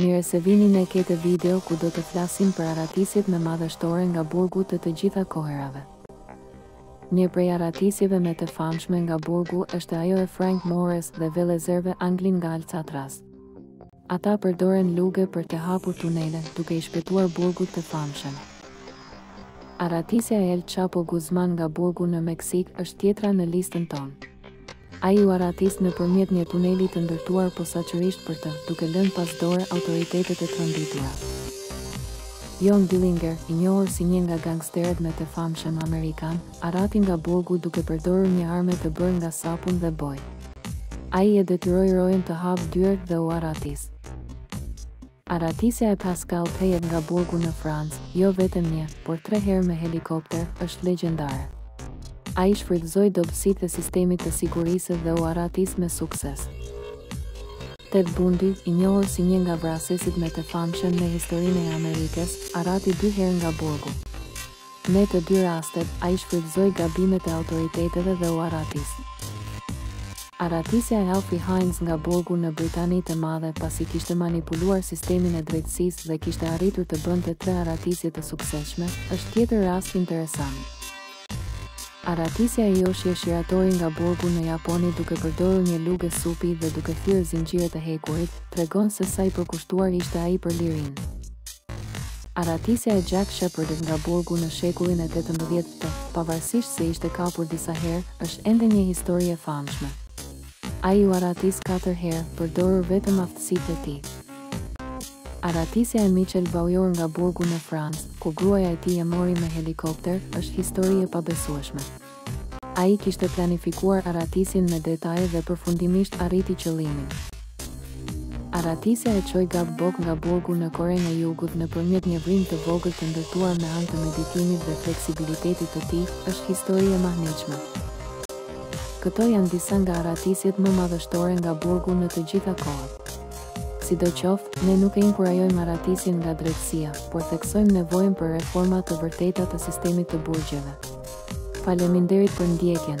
Mirë se vini në këtë video ku do të flasim për arratisjet më madhështore nga burgu të të gjitha kohërave. Një prej arratisjeve më të famshme nga burgu është ajo e Frank Morris dhe vëllezërve Anglin nga Alcatraz. Ata përdorën lugë për të hapur tunele duke i shpëtuar burgut të famshëm. Arratisja e El Chapo Guzman nga burgu në Meksikë është tjetra në listën tonë. Ai u arratis nëpërmjet një tuneli të ndërtuar posaçërisht për të, duke lënë pas dore autoritetet e tronditura. John Dillinger, i njohur si një nga gangsterët më të famshëm amerikanë, arrati nga burgu duke përdorur një armë të bërë nga sapun dhe bojë. Ai e detyroi rojen të hapë dyert dhe u arratis. Arratisja e Pascal Payet nga burgu në Francë, jo vetëm një, por tre herë me helikopter, është legjendare. Ai shfrytëzoi dobësitë e sistemit të sigurisë dhe u arratis me sukses. Ted Bundy, i njohur si një nga vrasësit më të famshëm në historinë e Amerikës, arrati dy herë nga burgu. Në të dy rastet, ai shfrytëzoi gabimet e autoriteteve dhe u arratis. Arratisja e Alfie Hinds nga burgu në Britani të Madhe pasi kishte manipuluar sistemin e drejtësisë dhe kishte arritur të bënte tre arratisje të suksesshme, është tjetër rast interesant. Arratisja e Yoshie Shiratori nga burgu në Japoni duke përdorur një lugë supi dhe duke thyer zinxhirë të hekurit, tregon se sa i përkushtuar ishte ai për lirinë. Arratisja e Jack Sheppard nga burgu në shekullin e tetëmbëdhjetë, pavarësisht se ishte kapur disa herë, është ende një histori e famshme. Ai u arratis katër herë, përdorur vetëm aftësitë e tij. Arratisja e Michel Vaujour nga burgu në Francë, ku gruaja e tij e mori me helikopter, është histori e pabesueshme. Ai kishte planifikuar arratisjen me detaje dhe përfundimisht arriti qëllimin. Arratisja e Choi Gap Bok nga burgu në Korenë e Jugut nëpërmjet një vrimë të vogël të ndërtuar me anë të meditimit dhe fleksibilitetit të tij, është histori e mahnitshme. Këto janë disa nga arratisjet më madhështore nga burgu në të gjitha kohët. Sidoqoftë, ne nuk e inkurajojmë arratisjen nga drejtësia, por theksojmë nevojën për reforma të vërteta të sistemit të burgjeve. Faleminderit për ndjekjen!